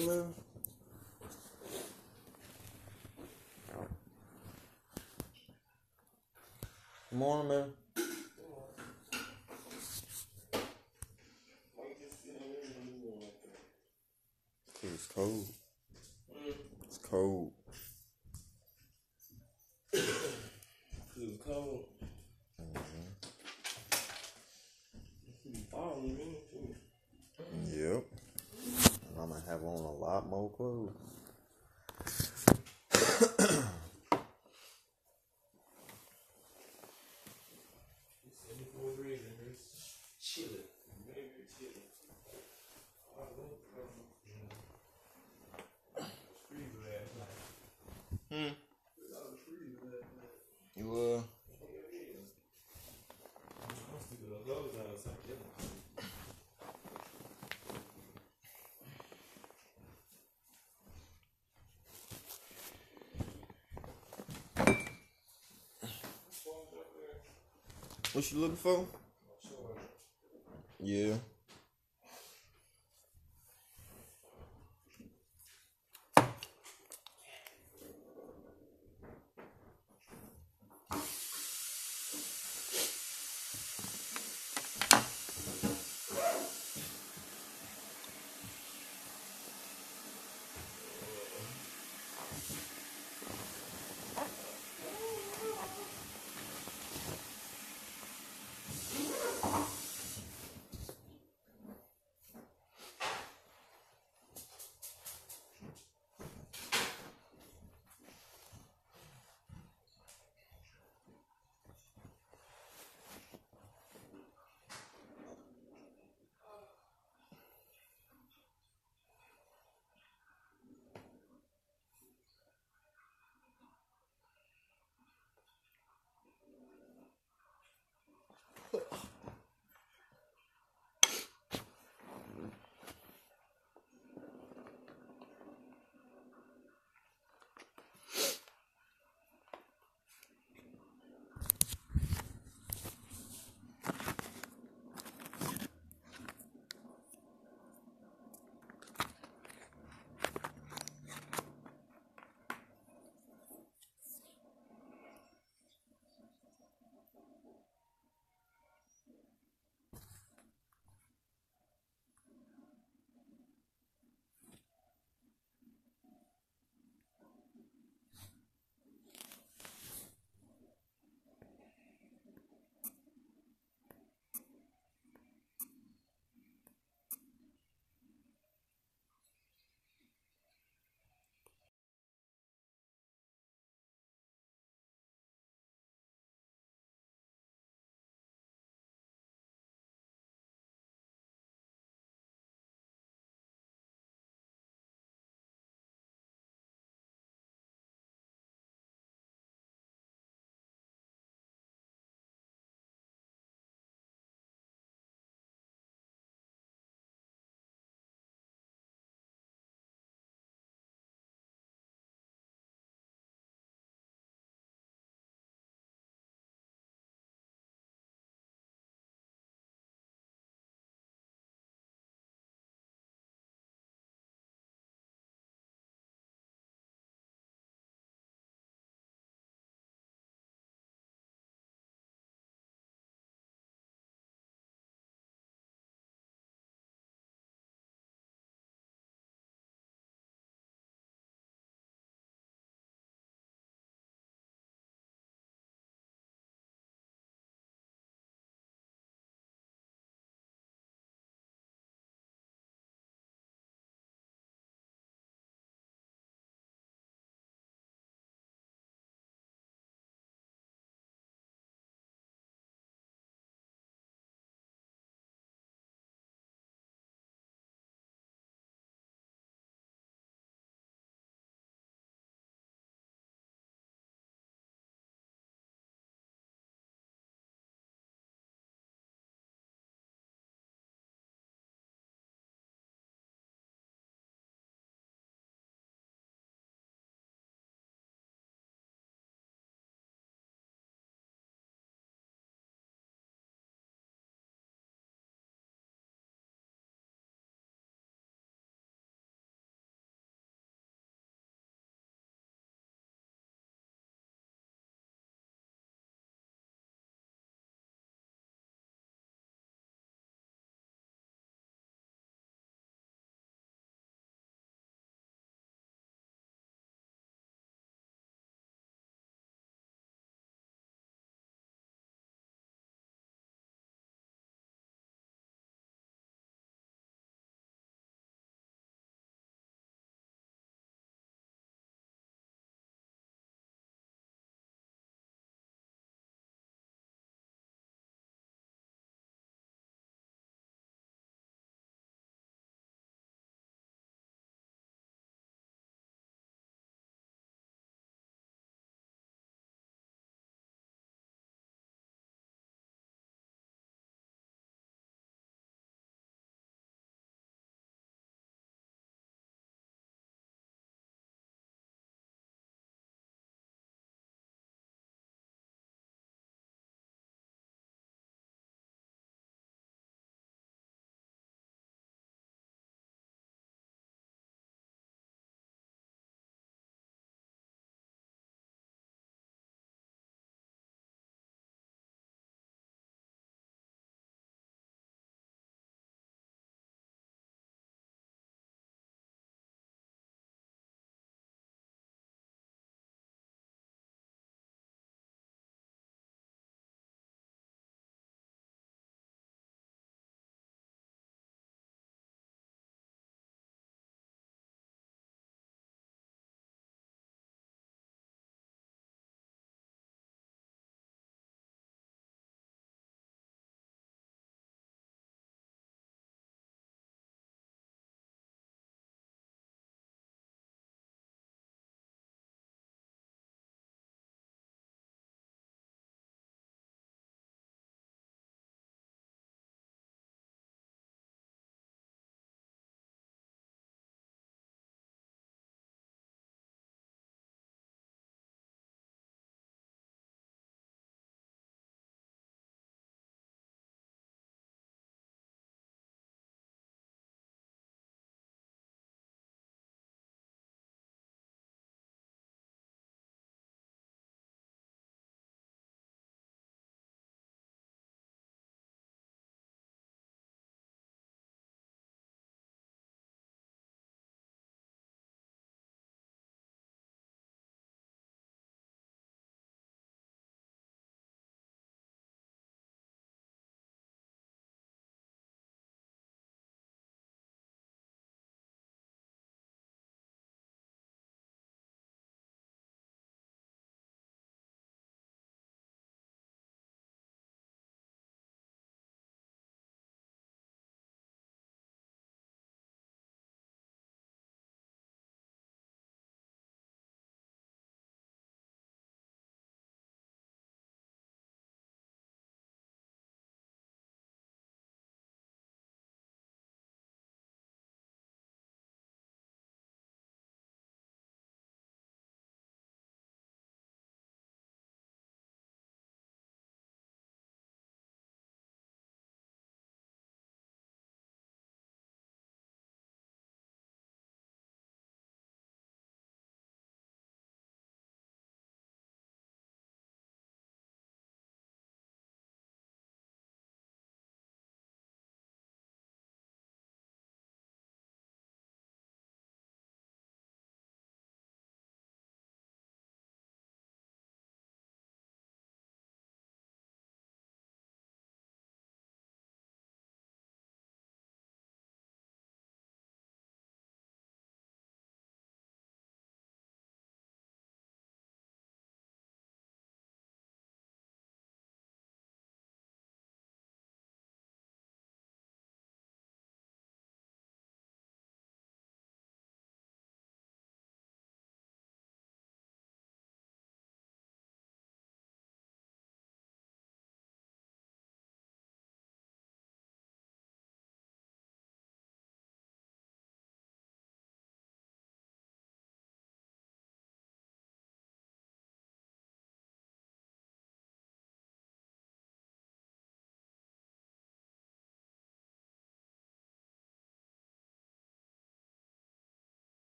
Morning, man. It's cold. It's cold. have on a lot more clothes. What you looking for? Yeah.